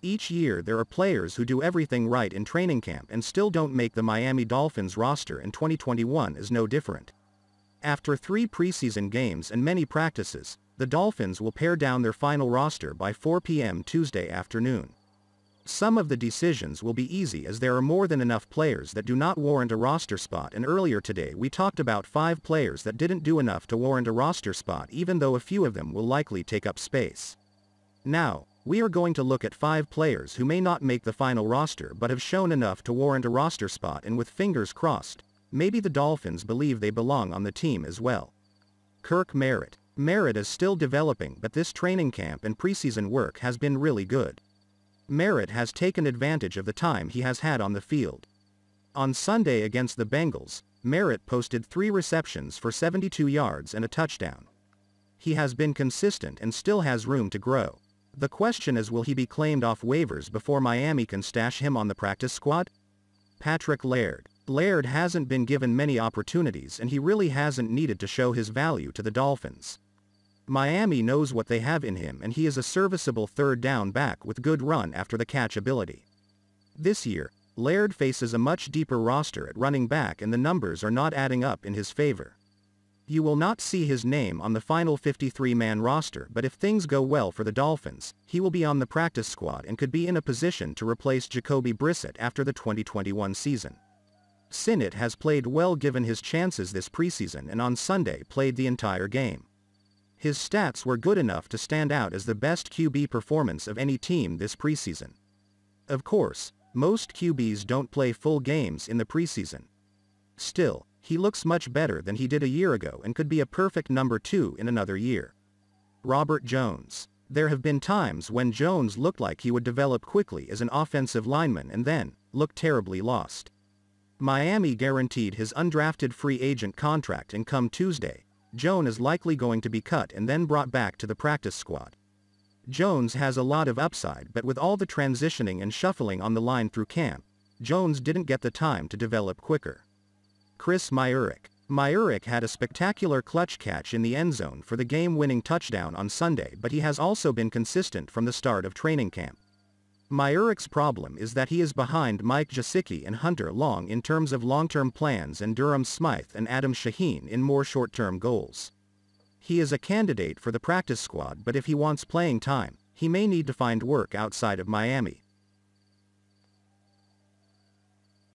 Each year there are players who do everything right in training camp and still don't make the Miami Dolphins roster and 2021 is no different. After three preseason games and many practices, the Dolphins will pare down their final roster by 4 p.m. Tuesday afternoon. Some of the decisions will be easy as there are more than enough players that do not warrant a roster spot and earlier today we talked about 5 players that didn't do enough to warrant a roster spot even though a few of them will likely take up space. Now, we are going to look at 5 players who may not make the final roster but have shown enough to warrant a roster spot and with fingers crossed, maybe the Dolphins believe they belong on the team as well. Kirk Merritt. Merritt is still developing but this training camp and preseason work has been really good. Merritt has taken advantage of the time he has had on the field. On Sunday against the Bengals, Merritt posted three receptions for 72 yards and a touchdown. He has been consistent and still has room to grow. The question is will he be claimed off waivers before Miami can stash him on the practice squad? Patrick Laird. Laird hasn't been given many opportunities and he really hasn't needed to show his value to the Dolphins. Miami knows what they have in him and he is a serviceable third down back with good run after the catch ability. This year, Laird faces a much deeper roster at running back and the numbers are not adding up in his favor. You will not see his name on the final 53-man roster but if things go well for the Dolphins, he will be on the practice squad and could be in a position to replace Jacoby Brissett after the 2021 season. Sinnett has played well given his chances this preseason and on Sunday played the entire game. His stats were good enough to stand out as the best QB performance of any team this preseason. Of course, most QBs don't play full games in the preseason. Still, he looks much better than he did a year ago and could be a perfect number two in another year. Robert Jones. There have been times when Jones looked like he would develop quickly as an offensive lineman and then, looked terribly lost. Miami guaranteed his undrafted free agent contract and come Tuesday, Jones is likely going to be cut and then brought back to the practice squad. Jones has a lot of upside but with all the transitioning and shuffling on the line through camp, Jones didn't get the time to develop quicker. Chris Myarick. Myarick had a spectacular clutch catch in the end zone for the game-winning touchdown on Sunday but he has also been consistent from the start of training camp. Myarick's problem is that he is behind Mike Gesicki and Hunter Long in terms of long-term plans and Durham Smythe and Adam Shaheen in more short-term goals. He is a candidate for the practice squad but if he wants playing time, he may need to find work outside of Miami.